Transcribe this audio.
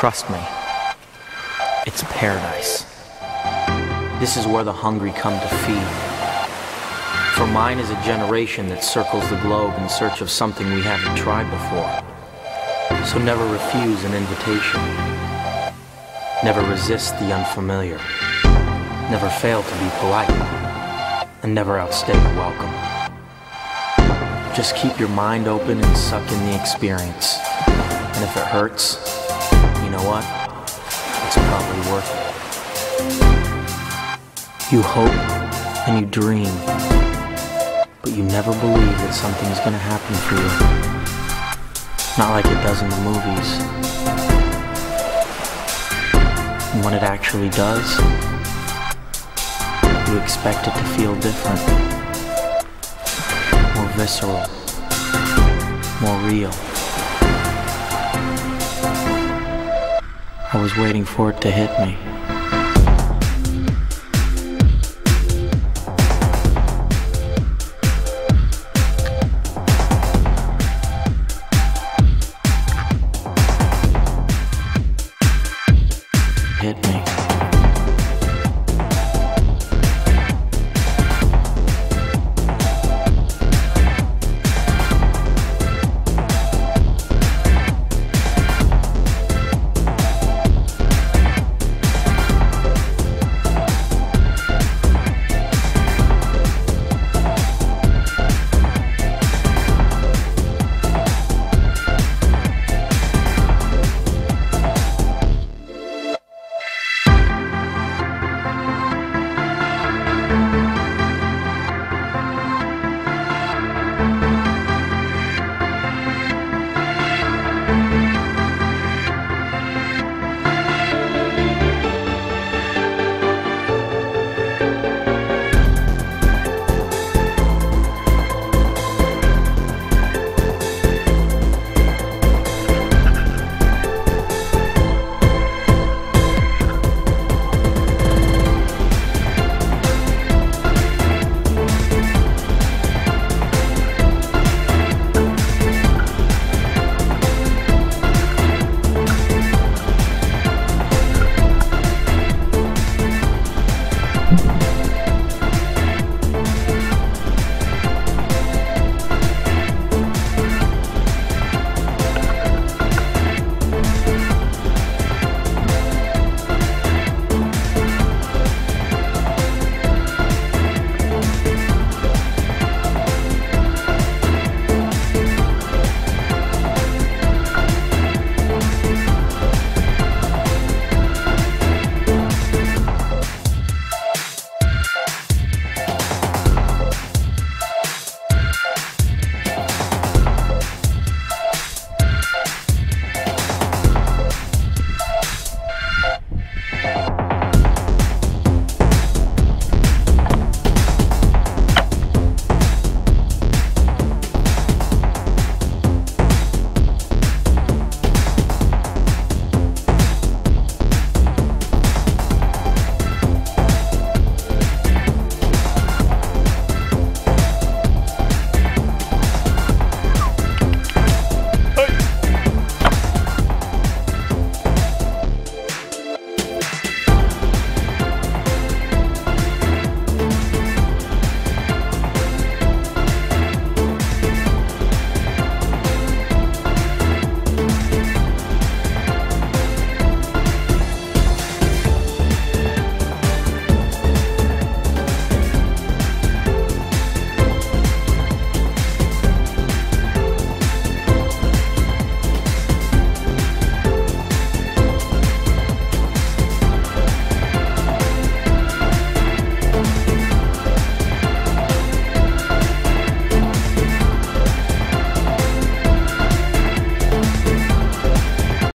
Trust me, it's paradise. This is where the hungry come to feed. For mine is a generation that circles the globe in search of something we haven't tried before. So never refuse an invitation. Never resist the unfamiliar. Never fail to be polite. And never outstay a welcome. Just keep your mind open and suck in the experience. And if it hurts, know what? It's probably worth it. You hope and you dream, but you never believe that something's gonna happen for you. Not like it does in the movies. And when it actually does, you expect it to feel different. More visceral. More real. I was waiting for it to hit me.